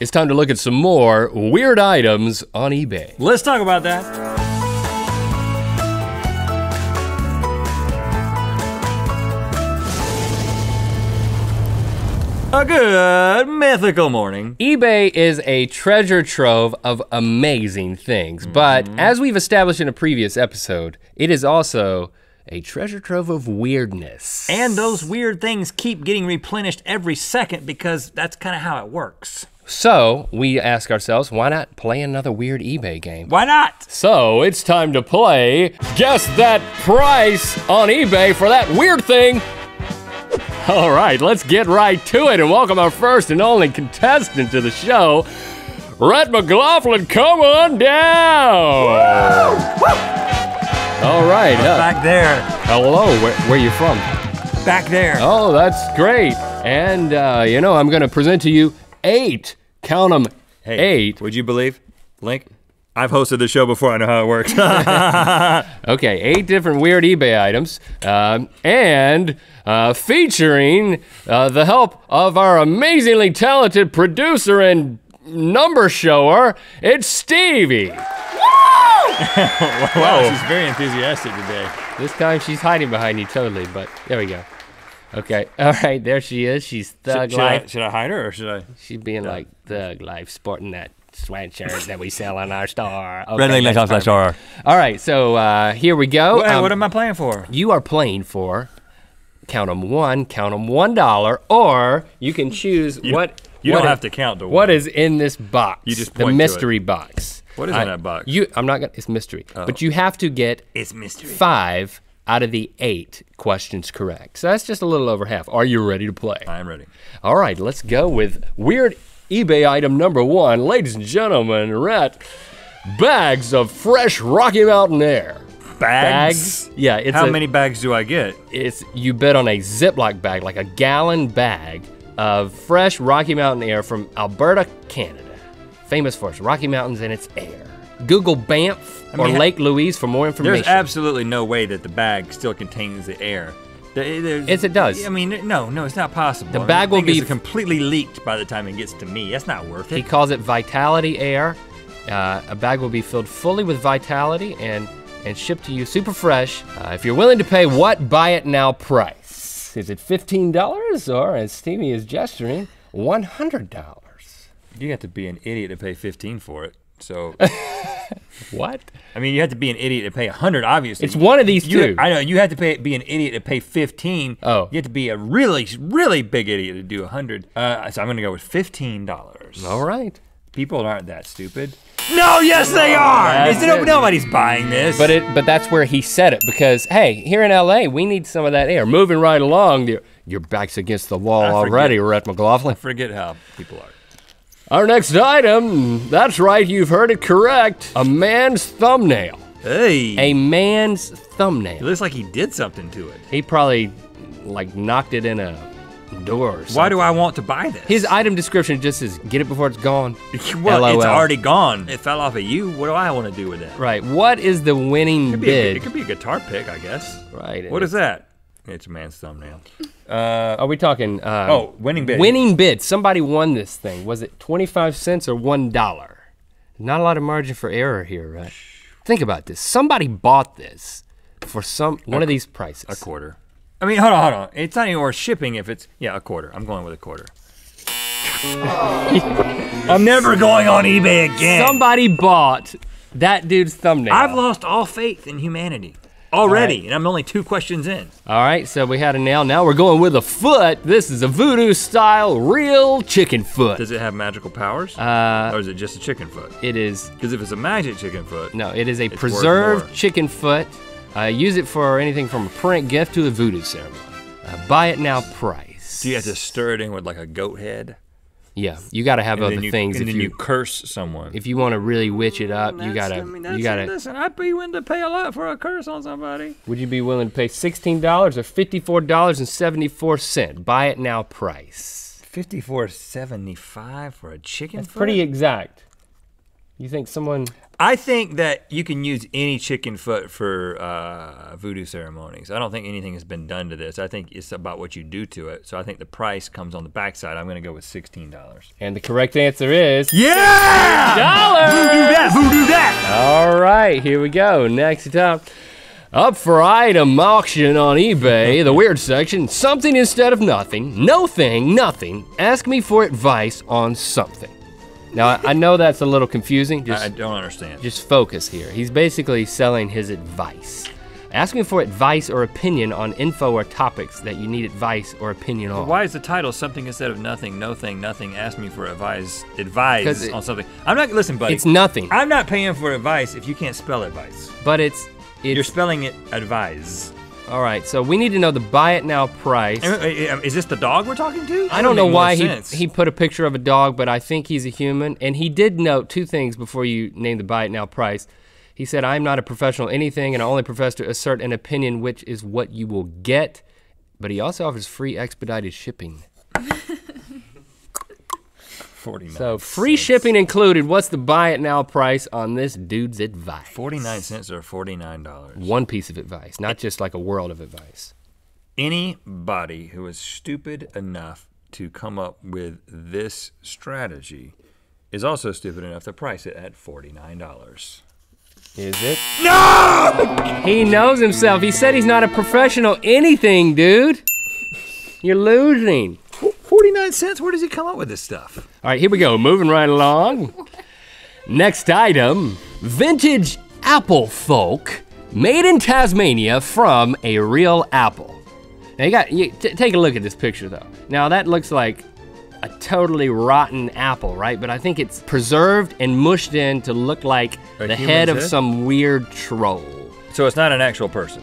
it's time to look at some more weird items on eBay. Let's talk about that. A good mythical morning. eBay is a treasure trove of amazing things, but mm-hmm. as we've established in a previous episode, it is also a treasure trove of weirdness. And those weird things keep getting replenished every second because that's kind of how it works. So we ask ourselves, why not play another weird eBay game? Why not? So it's time to play Guess That Price on eBay for that weird thing. All right, let's get right to it and welcome our first and only contestant to the show, Rhett McLaughlin. Come on down. All right. uh, Back there. hello, where, where you from? Back there. Oh, that's great. And, uh, you know, I'm going to present to you eight, count them, eight. Would you believe, Link? I've hosted the show before. I know how it works. Okay, eight different weird eBay items, um, and uh, featuring uh, the help of our amazingly talented producer and number shower, it's Stevie. Woo! Wow, she's very enthusiastic today. This time she's hiding behind you totally, but there we go. Okay, all right, there she is. She's thug Should, should, I, life. should I hide her or should I? She's being like thug life, sporting that sweatshirt that we sell on our store. Okay, Red Link that's Slash perfect. All right, so uh, here we go. Um, what am I playing for? you are playing for count count 'em one, count count 'em one dollar, or you can choose what You what don't i- have to count to what is in this box. You just the point to it. mystery box. What is I- in that box? Oh. You, I'm not gonna. It's mystery, but you have to get It's mystery. five out of the eight questions correct. So that's just a little over half. Are you ready to play? I'm ready. All right, let's go with weird eBay item number one, ladies and gentlemen. Rhett, bags of fresh Rocky Mountain air. Bags. Bags. Yeah, it's How a- many bags do I get? it's you bet on a Ziploc bag, like a gallon bag of fresh Rocky Mountain air from Alberta, Canada. Famous for its Rocky Mountains and its air. Google Banff or mean, ha- Lake Louise for more information. There's absolutely no way that the bag still contains the air. The- there's- Yes, it does. I mean, no, no, it's not possible. The I mean, bag will be- completely leaked by the time it gets to me. That's not worth it. he calls it Vitality Air. Uh, a bag will be filled fully with Vitality and and shipped to you super fresh. Uh, if you're willing to pay what buy it now price, is it fifteen dollars or as Stevie is gesturing, one hundred dollars? You have to be an idiot to pay 15 for it. So, What? I mean, you have to be an idiot to pay a 100. Obviously, It's one of these You- two. I know you have to pay, be an idiot to pay 15. Oh. you have to be a really, really big idiot to do a 100. Uh, so I'm gonna go with 15 dollars. All right. People aren't that stupid. No, yes they are. Is it- it. nobody's buying this. But it, but that's where he said it because hey, here in LA, we need some of that air. Moving right along, your, your back's against the wall I forget. already, Rhett McLaughlin. forget how people are. Our next item, that's right, you've heard it correct. A man's thumbnail. Hey, A man's thumbnail. it looks like he did something to it. He probably like knocked it in a door. Or Why do I want to buy this? His item description just says, "Get it before it's gone." well, it's already gone. It fell off of you. What do I want to do with that? Right. What is the winning Could be a, bid? it could be a guitar pick, I guess. right. What is that? It's a man's thumbnail. Uh, Are we talking? Um, oh, winning bid. Winning bid. Somebody won this thing. Was it 25 cents or $1? Not a lot of margin for error here, right? Think about this. Somebody bought this for some one of these prices. A quarter. I mean, hold on, hold on. It's not even worth shipping if it's yeah, a quarter. I'm going with a quarter. I'm never going on eBay again. Somebody bought that dude's thumbnail. I've lost all faith in humanity already, right. and I'm only two questions in. All right, so we had a nail. Now we're going with a foot. This is a voodoo style real chicken foot. Does it have magical powers, Uh, or is it just a chicken foot? it is Because if it's a magic chicken foot, no, it is a preserved chicken foot. Uh, use it for anything from a print gift to a voodoo ceremony. Uh, buy it now price. do you have to stir it in with like a goat head? Yeah, you got to have And other you, things and if then you, you curse someone. if you want to really witch it up. You gotta I mean, you that's- gotta. Listen, I'd be willing to pay a lot for a curse on somebody. Would you be willing to pay sixteen dollars or fifty four dollars and seventy four cent? Buy it now price. Fifty-four seventy-five for a chicken That's foot. pretty exact. You think someone? I think that you can use any chicken foot for uh, voodoo ceremonies. I don't think anything has been done to this. I think it's about what you do to it. So I think the price comes on the backside. I'm gonna go with sixteen dollars. And the correct answer is Yeah! dollars. Voodoo that, voodoo that. All right, here we go. Next up. Up for item auction on eBay, the weird section, something instead of nothing, no thing, nothing. Ask me for advice on something. Now, I- I know that's a little confusing. Just, I don't understand. just focus here. He's basically selling his advice. Asking for advice or opinion on info or topics that you need advice or opinion on. Why is the title something instead of nothing, no thing, nothing? Ask me for advice, advice it- on something. I'm not listen, buddy. It's nothing, I'm not paying for advice if you can't spell advice. but it's You're spelling it advise. All right. So we need to know the buy it now price. Am- am- uh, uh, Is this the dog we're talking to? I don't know why he, sense. he put a picture of a dog, but I think he's a human. And he did note two things before you name the buy it now price. He said, I'm not a professional anything, and I only profess to assert an opinion, which is what you will get. But he also offers free expedited shipping. 49. So free shipping included. What's the buy it now price on this dude's advice? 49 cents or $49. One piece of advice, not just like a world of advice. Anybody who is stupid enough to come up with this strategy is also stupid enough to price it at $49. Is it? No! He knows himself. He said he's not a professional anything, dude. You're losing. 49 cents? Where does he come up with this stuff? All right, here we go. Moving right along. Next item vintage apple folk made in Tasmania from a real apple. Now, you got, you, t- take a look at this picture though. Now, that looks like a totally rotten apple, right? But I think it's preserved and mushed in to look like A the human's head of head? some weird troll. So it's not an actual person.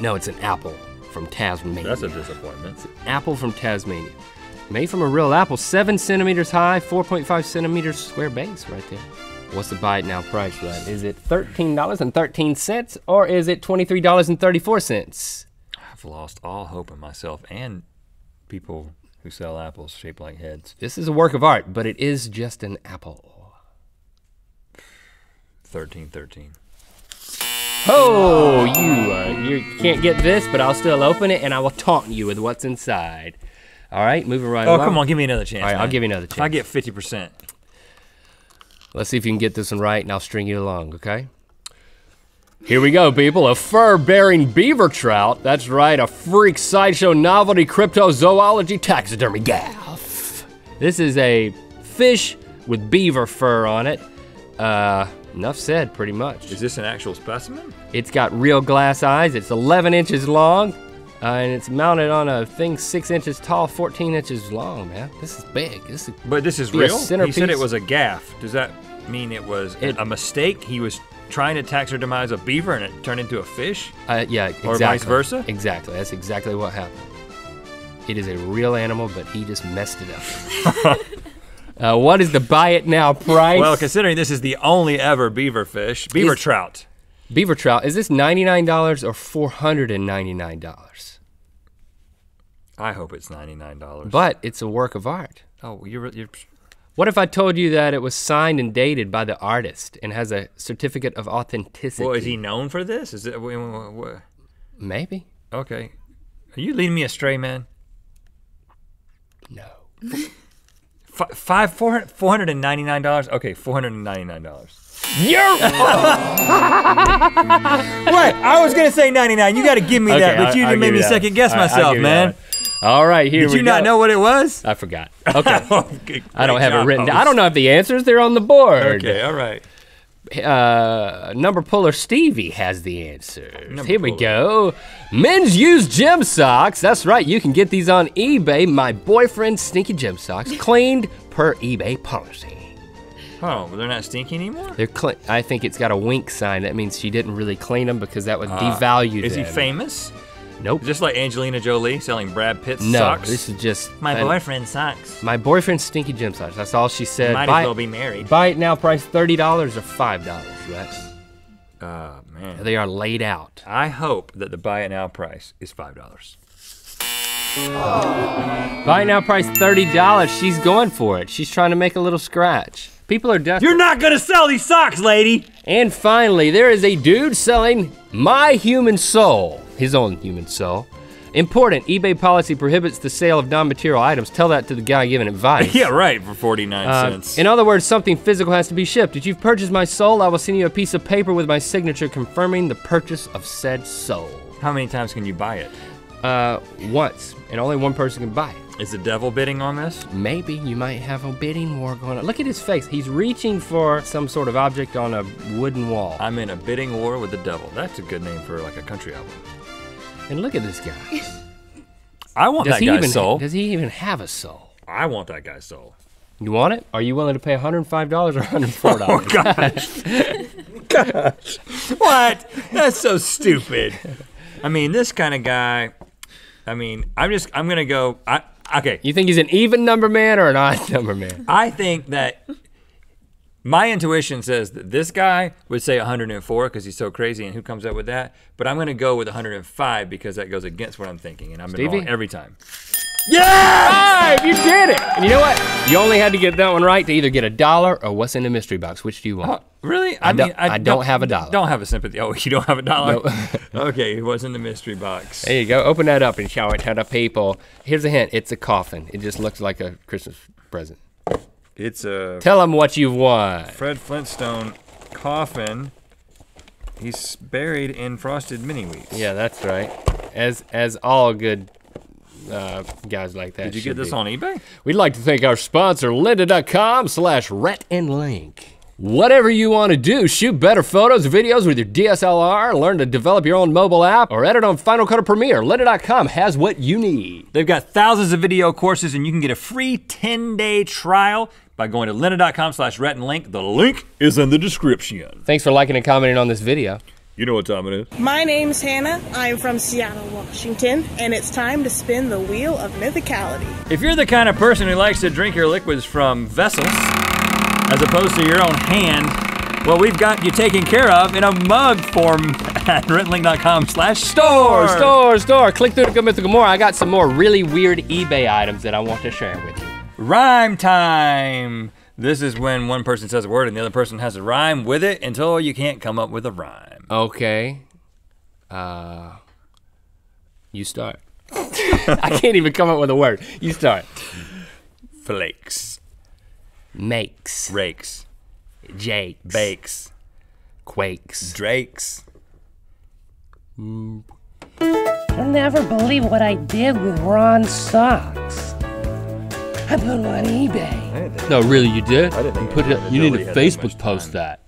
No, it's an apple from Tasmania. That's a disappointment. It's an apple from Tasmania. Made from a real apple, seven centimeters high, 4.5 centimeters square base right there. What's the buy it now price, Rod? Is it $13.13 or is it $23.34? I've lost all hope in myself and people who sell apples shaped like heads. This is a work of art, but it is just an apple. 1313. Oh, you uh, you can't get this, but I'll still open it and I will taunt you with what's inside. All right, moving right on. Oh, along. come on, give me another chance. All right, I'll give you another chance. If I get 50%. Let's see if you can get this one right, and I'll string you along, okay? Here we go, people. A fur bearing beaver trout. That's right, a freak sideshow novelty cryptozoology taxidermy gaff. This is a fish with beaver fur on it. Uh, enough said, pretty much. Is this an actual specimen? It's got real glass eyes. It's 11 inches long, and it's mounted on a thing 6 inches tall, 14 inches long, man. This is big. This is But this is real? He said it was a gaff. Does that mean it was It- a mistake? He was trying to taxidermize a beaver and it turned into a fish? Uh, yeah, exactly. Or vice versa? Exactly. That's exactly what happened. It is a real animal, but he just messed it up. uh, what is the buy it now price? Well, considering this is the only ever beaver fish, beaver Is- trout. Beaver trout. Is this ninety-nine dollars or four hundred and ninety-nine dollars? I hope it's $99. But it's a work of art. oh, you're, you're What if I told you that it was signed and dated by the artist and has a certificate of authenticity? Well, is he known for this? Is it wha- wha- wha- Maybe. Okay. Are you leading me astray, man? No. F- five, $499? Okay, $499. You're Wait, I was gonna say 99. You gotta give me that, but you I'll made me second guess All right, I'll myself, man. All right, here Did we go. Did you not know what it was? I forgot. Okay. Okay, I don't have it written down. I don't know if the answers they're on the board. Okay, all right. Uh, number puller Stevie has the answers. Number Here we go. Men's used gym socks. That's right. You can get these on eBay. My boyfriend's stinky gym socks, cleaned per eBay policy. Oh, they're not stinky anymore? They're clean. I think it's got a wink sign. That means she didn't really clean them because that would devalue Uh, Is he famous? Nope. Just like Angelina Jolie selling Brad Pitt's no. socks? This is just My an- boyfriend socks. My boyfriend's stinky gym socks. That's all she said. Might buy, as well be married. buy it now. Price thirty dollars or five dollars. Right? Oh, man. They are laid out. I hope that the buy it now price is $5. Buy it now. Price thirty dollars. She's going for it. She's trying to make a little scratch. People are desperate. You're not gonna sell these socks, lady. And finally, there is a dude selling my human soul, his own human soul. Important, eBay policy prohibits the sale of non-material items. Tell that to the guy giving advice. Yeah, right. For 49 Uh, cents. in other words, something physical has to be shipped. If you've purchased my soul, I will send you a piece of paper with my signature confirming the purchase of said soul. How many times can you buy it? Uh, once, and only one person can buy it. Is the devil bidding on this? Maybe you might have a bidding war going on. Look at his face. He's reaching for some sort of object on a wooden wall. I'm in a bidding war with the devil. That's a good name for like a country album. And look at this guy. I want Does that guy's even soul. does he even have a soul? I want that guy's soul. You want it? Are you willing to pay $105 or $104? Oh gosh. gosh. What? That's so stupid. I mean, this kind of guy. I mean, I'm just. I'm gonna go. I okay. You think he's an even number man or an odd number man? I think that my intuition says that this guy would say 104 because he's so crazy, and who comes up with that? But I'm gonna go with 105 because that goes against what I'm thinking, and I'm Stevie? wrong every time. Five! You did it! And you know what? You only had to get that one right to either get a dollar or what's in the mystery box. Which do you want? Really? I don't- I don't have a dollar. Don't have a sympathy. Oh, you don't have a dollar? okay, it was in the mystery box. There you go. Open that up and show it to the people. Here's a hint. It's a coffin. It just looks like a Christmas present. It's a Tell them what you've won. Fred Flintstone coffin. He's buried in frosted mini wheats. Yeah, that's right. As as all good uh, guys like that. Did you get this be. on eBay? We'd like to thank our sponsor, lynda.com slash rhett and link. Whatever you want to do, shoot better photos or videos with your DSLR, learn to develop your own mobile app, or edit on Final Cut or Premiere, lynda.com has what you need. They've got thousands of video courses, and you can get a free 10-day trial by going to lynda.com slash Rhett and link. The link is in the description. Thanks for liking and commenting on this video. You know what time it is. My name's Hannah. I'm from Seattle, Washington, and it's time to spin the wheel of mythicality. If you're the kind of person who likes to drink your liquids from vessels, as opposed to your own hand, well, we've got you taken care of in a mug form at rhettandlink.com slash store. Store, store, store. Click through to Good Mythical More. I got some more really weird eBay items that I want to share with you. Rhyme time. This is when one person says a word and the other person has a rhyme with it until you can't come up with a rhyme. Okay. Uh, you start. I can't even come up with a word. You start. Flakes, Makes. rakes, Jakes. bakes, Quakes. drakes. You'll never believe what I did with Ron's socks. I put them on eBay. No, really, you did? I didn't think Put it. You need really to Facebook post time. that.